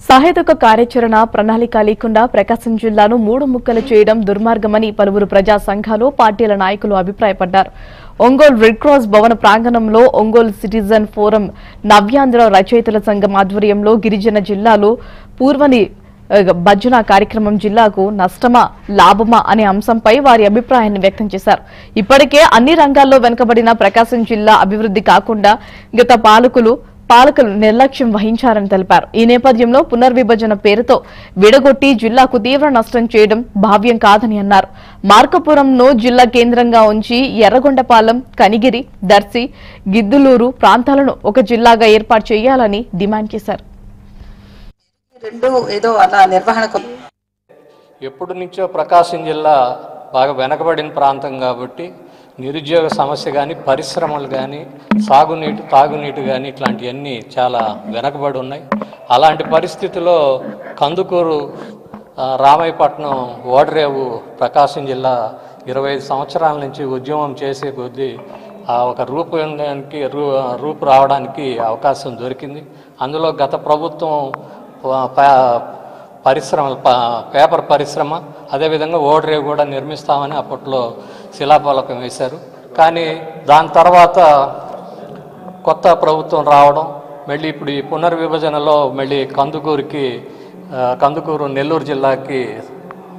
సహేతుక కార్యాచరణ ప్రణాళిక లేకుండా ప్రకాశం జిల్లాను మూడు ముక్కలు చేయడం దుర్మార్గమని పలువురు ప్రజా సంఘాలు పార్టీల నాయకులు అభిప్రాయపడ్డారు. ఒంగోలు రెడ్ క్రాస్ భవన ప్రాంగణంలో ఒంగోలు సిటిజన్ ఫోరం నవ్యాంధ్ర రచయితల సంఘం ఆధ్వర్యంలో గిరిజన జిల్లాలో పూర్వని ఆ, భజన కార్యక్రమం జిల్లాకు నష్టమా లాభమా అనే అంశంపై వారి అభిప్రాయాన్ని వ్యక్తం చేశారు. ఇప్పటికే అన్ని రంగాల్లో వెనుకబడిన ప్రకాశం జిల్లా అభివృద్ధి కాకుండా గత పాలకులు పాలకులు నిర్లక్ష్యం వహించారని తెలిపారు. ఈ నేపథ్యంలో పునర్విభజన పేరుతో విడగొట్టి జిల్లాకు తీవ్ర నష్టం చేయడం భావ్యం కాదని అన్నారు. మార్కపురంను జిల్లా కేంద్రంగా ఉంచి ఎర్రగొండపాలెం కనిగిరి దర్శి గిద్దులూరు ప్రాంతాలను ఒక జిల్లాగా ఏర్పాటు చేయాలని డిమాండ్ చేశారు. రెండు ఏదో అలా నిర్వహణకు ఎప్పటి నుంచో ప్రకాశం జిల్లా బాగా వెనకబడిన ప్రాంతం కాబట్టి నిరుద్యోగ సమస్య కానీ పరిశ్రమలు కానీ సాగునీటి తాగునీటి కానీ ఇట్లాంటివన్నీ చాలా వెనకబడి ఉన్నాయి. అలాంటి పరిస్థితిలో కందుకూరు ఆ, రామాయపట్నం ఓడరేవు ప్రకాశం జిల్లా ఇరవై ఐదు సంవత్సరాల నుంచి ఉద్యమం చేసే కొద్దీ ఆ ఒక రూపానికి రూ రూపు రావడానికి అవకాశం దొరికింది. అందులో గత ప్రభుత్వం పరిశ్రమ పరిశ్రమల పేపర్ పరిశ్రమ అదేవిధంగా ఓడరేవు కూడా నిర్మిస్తామని అప్పట్లో శిలాఫలకం వేశారు. కానీ దాని తర్వాత కొత్త ప్రభుత్వం రావడం మళ్ళీ ఇప్పుడు ఈ పునర్విభజనలో మళ్ళీ కందుకూరుకి కందుకూరు నెల్లూరు జిల్లాకి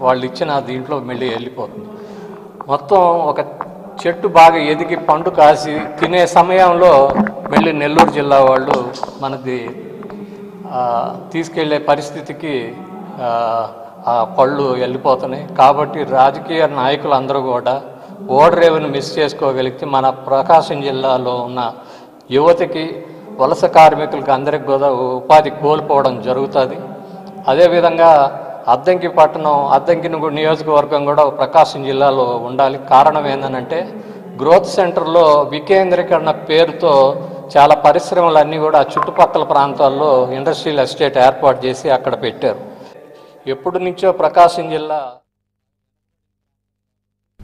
వాళ్ళు ఇచ్చిన దీంట్లో మళ్ళీ వెళ్ళిపోతుంది. మొత్తం ఒక చెట్టు బాగా ఎదిగి పండు కాసి తినే సమయంలో మళ్ళీ నెల్లూరు జిల్లా వాళ్ళు మనది తీసుకెళ్ళే పరిస్థితికి ఆ పళ్ళు వెళ్ళిపోతున్నాయి. కాబట్టి రాజకీయ నాయకులు అందరూ కూడా ఓడరేవుని మిస్ చేసుకోగలిగితే మన ప్రకాశం జిల్లాలో ఉన్న యువతకి వలస కార్మికులకి అందరికి కూడా ఉపాధి కోల్పోవడం జరుగుతుంది. అదేవిధంగా అద్దంకి పట్టణం అద్దంకి నియోజకవర్గం కూడా ప్రకాశం జిల్లాలో ఉండాలి. కారణం ఏంటంటే గ్రోత్ సెంటర్లో వికేంద్రీకరణ పేరుతో చాలా పరిశ్రమలన్నీ కూడా చుట్టుపక్కల ప్రాంతాల్లో ఇండస్ట్రియల్ ఎస్టేట్ ఏర్పాటు చేసి అక్కడ పెట్టారు. ఎప్పటి నుంచో ప్రకాశం జిల్లా